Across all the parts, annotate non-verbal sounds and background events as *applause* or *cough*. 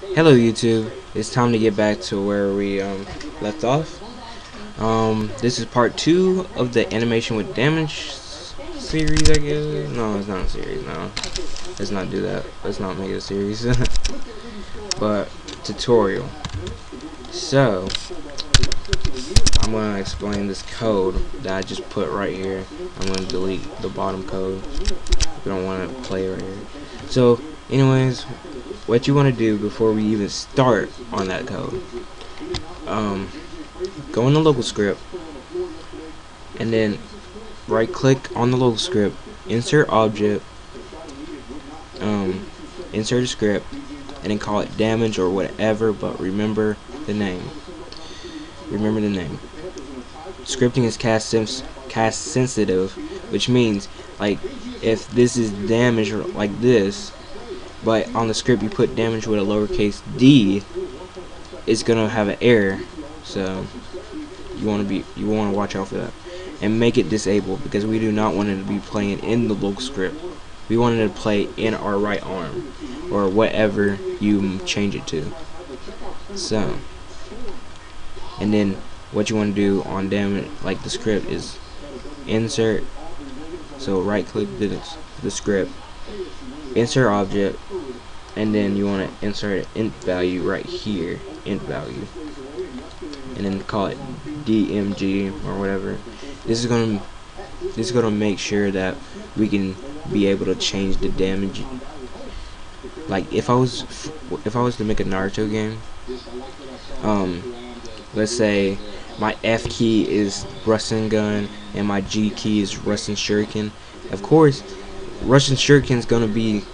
Hello YouTube, it's time to get back to where we um, left off. Um, this is part 2 of the animation with damage series I guess. No, it's not a series, no. Let's not do that. Let's not make it a series. *laughs* but, tutorial. So, I'm going to explain this code that I just put right here. I'm going to delete the bottom code. We don't want to play right here. So, anyways, what you want to do before we even start on that code, um, go in the local script, and then right click on the local script, insert object, um, insert a script, and then call it damage or whatever, but remember the name. Remember the name. Scripting is cast, case sensitive, which means like if this is damage like this, but on the script you put damage with a lowercase d, it's gonna have an error. So you want to be you want to watch out for that and make it disabled because we do not want it to be playing in the local script. We want it to play in our right arm or whatever you change it to. So, and then what you want to do on damage, like the script, is insert. So right click the, the script, insert object, and then you want to insert an int value right here, int value, and then call it DMG or whatever. This is gonna this is gonna make sure that we can be able to change the damage. Like if I was if I was to make a Naruto game, um, let's say my F key is Rasengan and my G key is Rasenshuriken. Of course, Rasenshuriken is gonna be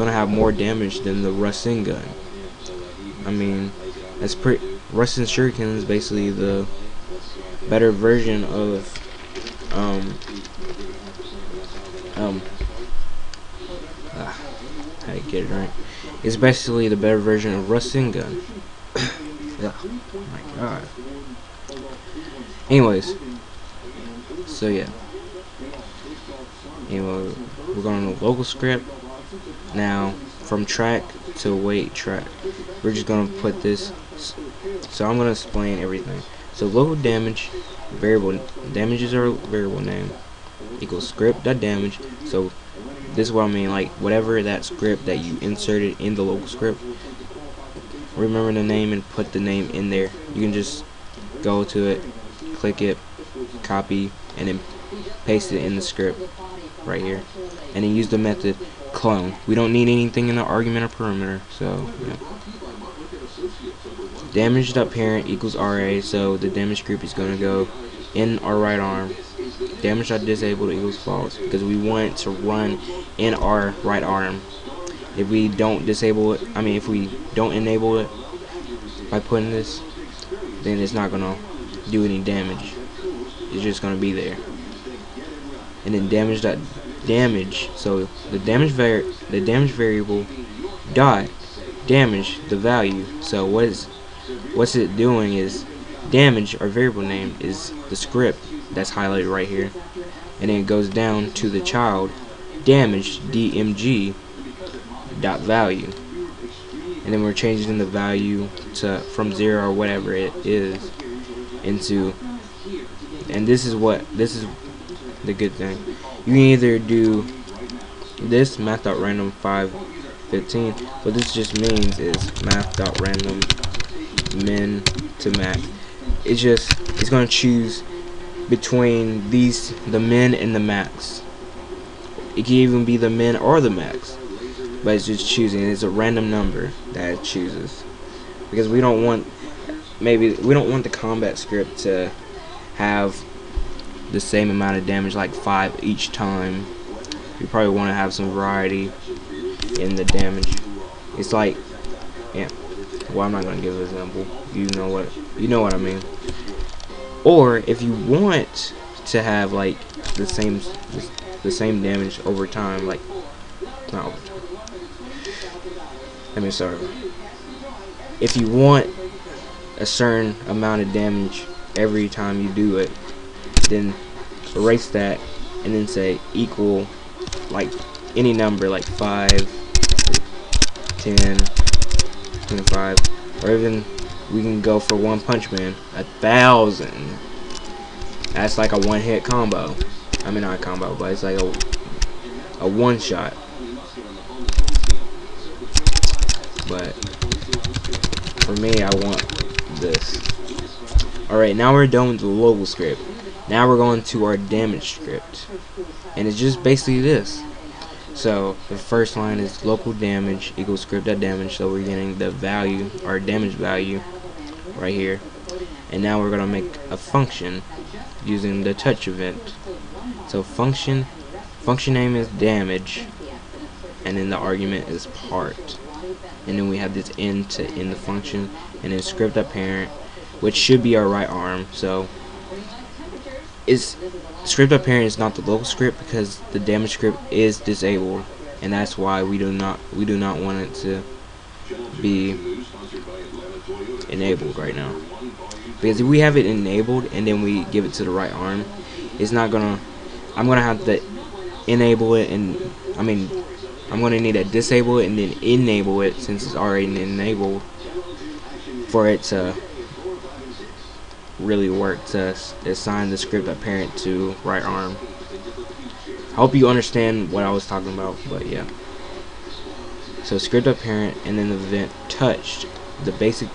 gonna have more damage than the Rasengan. I mean, that's pretty. Rasenshuriken is basically the better version of um um ah, how to get it right. It's basically the better version of Rasengan. *coughs* yeah. Oh my god. Anyways, so yeah. Anyway, we're going to local script. Now, from track to weight track, we're just to put this. So I'm to explain everything. So local damage, variable damages are variable name equals script dot damage. So this is what I mean. Like whatever that script that you inserted in the local script, remember the name and put the name in there. You can just go to it, click it, copy, and then paste it in the script right here. And then use the method clone. We don't need anything in the argument or parameter, so yeah. Damage parent equals RA, so the damage group is gonna go in our right arm. Damage disabled equals false because we want to run in our right arm. If we don't disable it, I mean if we don't enable it by putting this, then it's not gonna do any damage. It's just gonna be there. And then damage dot damage. So the damage var the damage variable dot damage the value. So what is what's it doing is damage our variable name is the script that's highlighted right here. And then it goes down to the child damage dmg dot value. And then we're changing the value to from zero or whatever it is into and this is what this is the good thing you can either do this math.random 515 what this just means is math.random min to max it's just it's going to choose between these the min and the max. It can even be the min or the max but it's just choosing it's a random number that it chooses. Because we don't want maybe we don't want the combat script to have the same amount of damage like five each time. You probably want to have some variety in the damage. It's like yeah. Well I'm not gonna give an example. You know what you know what I mean. Or if you want to have like the same the same damage over time like not over time. Let me start if you want a certain amount of damage every time you do it then erase that and then say equal like any number like 5 10 25 or even we can go for one punch man a thousand. That's like a one hit combo. I mean not a combo but it's like a a one shot but for me I want this. Alright now we're done with the local script now we're going to our damage script and it's just basically this so the first line is local damage equals script.damage. So we're getting the value, our damage value, right here. And now we're gonna make a function using the touch event. So function, function name is damage, and then the argument is part. And then we have this end to end the function, and then script parent, which should be our right arm. So is script parent is not the local script because the damage script is disabled and that's why we do not we do not want it to be enabled right now. Because if we have it enabled and then we give it to the right arm it's not gonna I'm gonna have to enable it and I mean I'm gonna need to disable it and then enable it since it's already enabled for it to really work to assign the script parent to right arm. I hope you understand what I was talking about, but yeah. So script parent and then the event touched, the basic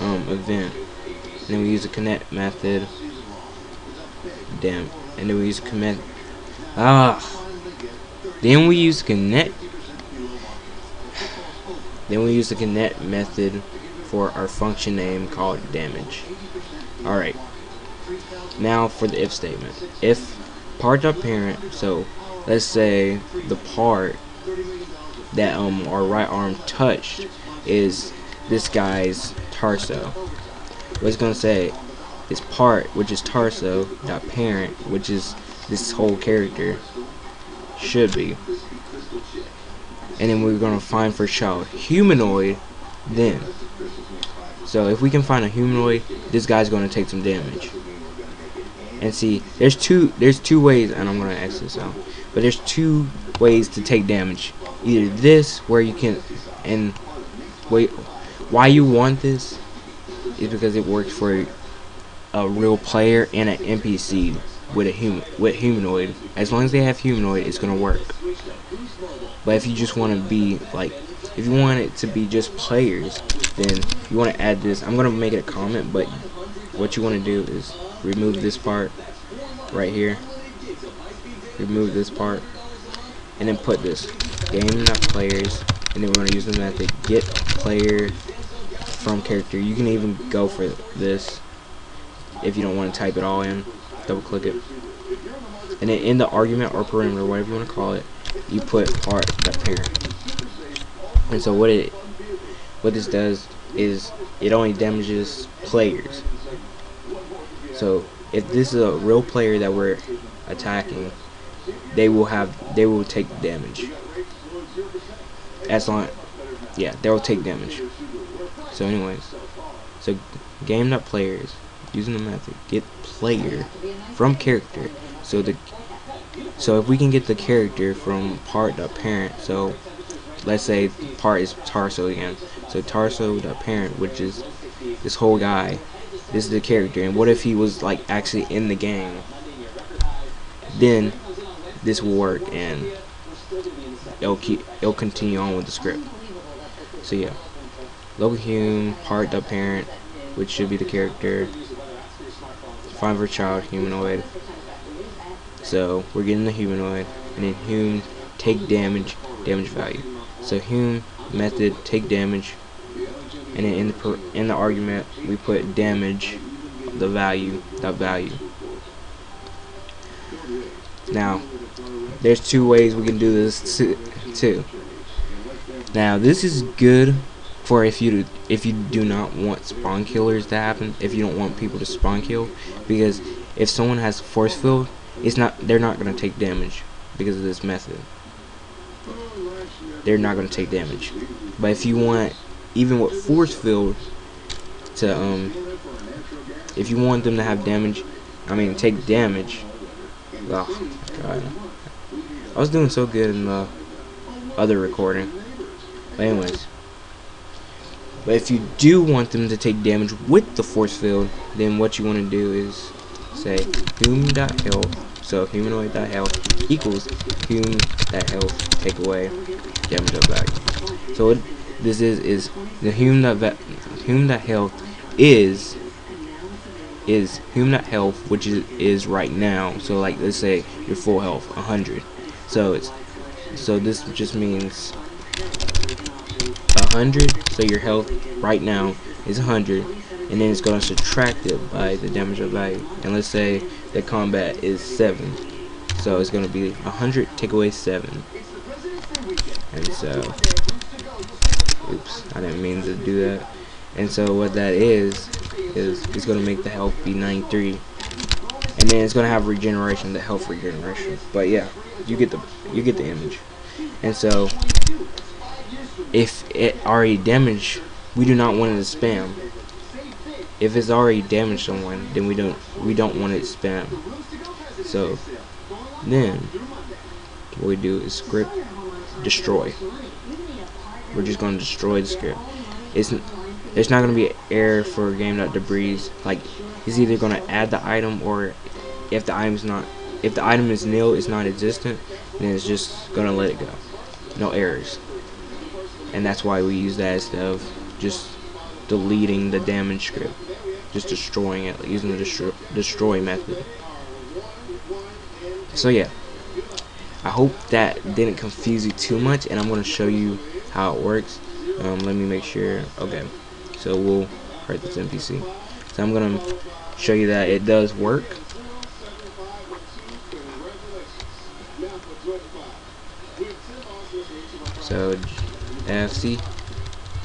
um, event. And then we use a connect method. Damn. And then we use commit. Ah. Then we use connect. Then we use the connect method for our function name called damage. Alright. Now for the if statement. If part.parent, so let's say the part that um our right arm touched is this guy's torso. What it's gonna say is part, which is torso, dot parent, which is this whole character should be. And then we're gonna find for child humanoid then so if we can find a humanoid, this guy's going to take some damage. And see, there's two there's two ways, and I'm going to X this out. But there's two ways to take damage. Either this, where you can, and wait, why you want this is because it works for a real player and an NPC with a human with humanoid. As long as they have humanoid, it's gonna work. But if you just want to be like, if you want it to be just players, then you want to add this. I'm going to make it a comment, but what you want to do is remove this part right here. Remove this part. And then put this game not players. And then we're going to use the method get player from character. You can even go for this if you don't want to type it all in. Double click it. And then in the argument or parameter, whatever you want to call it, you put part that pair. And so what it what this does is it only damages players. So if this is a real player that we're attacking, they will have they will take damage. As long yeah, they will take damage. So anyways, so game not players using the method get player from character. So the so if we can get the character from part the parent, so let's say part is torso again. So torso the parent, which is this whole guy. This is the character. And what if he was like actually in the game? Then this will work and it'll keep it'll continue on with the script. So yeah. Local hum, part the parent, which should be the character. Find for child, humanoid. So we're getting the humanoid and then hum take damage, damage value. So Hume, method take damage, and then in the in the argument we put damage, the value, that value. Now, there's two ways we can do this too. Now, this is good for if you if you do not want spawn killers to happen, if you don't want people to spawn kill, because if someone has force field, it's not they're not gonna take damage because of this method they're not going to take damage. But if you want, even with force field, to um, if you want them to have damage, I mean take damage. Oh god, I was doing so good in the other recording. But anyways, But if you do want them to take damage with the force field, then what you want to do is say hum.health. So humanoid.health equals hum.health take away damage of value. So what this is is the hum.health is is hum.health which is is right now. So like let's say your full health 100. So it's so this just means 100 so your health right now is 100 and then it's going to subtract it by the damage of value and let's say the combat is 7 so it's going to be 100 take away 7 and so oops I didn't mean to do that and so what that is is it's going to make the health be 93 and then it's going to have regeneration the health regeneration but yeah you get the you get the image and so if it already damaged, we do not want it to spam. If it's already damaged someone, then we don't we don't want it to spam. So then what we do is script destroy. We're just going to destroy the script. It's there's not going to be error for game.debris. Like it's either going to add the item or if the item's not if the item is nil, it's not existent, then it's just going to let it go. No errors and that's why we use that instead of just deleting the damage script just destroying it using the destroy, destroy method so yeah I hope that didn't confuse you too much and I'm going to show you how it works um, let me make sure okay so we'll hurt this NPC so I'm going to show you that it does work so AFC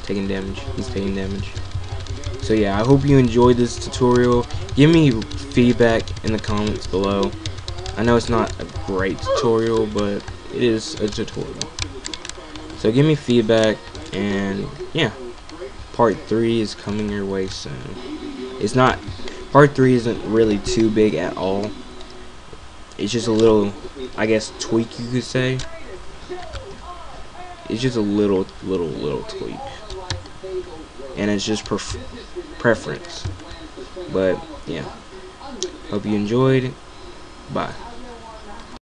taking damage. He's taking damage. So yeah, I hope you enjoyed this tutorial. Give me feedback in the comments below. I know it's not a great tutorial, but it is a tutorial. So give me feedback, and yeah, part 3 is coming your way soon. It's not, part 3 isn't really too big at all. It's just a little, I guess, tweak you could say. It's just a little, little, little tweak. And it's just pref preference. But, yeah. Hope you enjoyed. Bye.